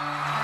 Think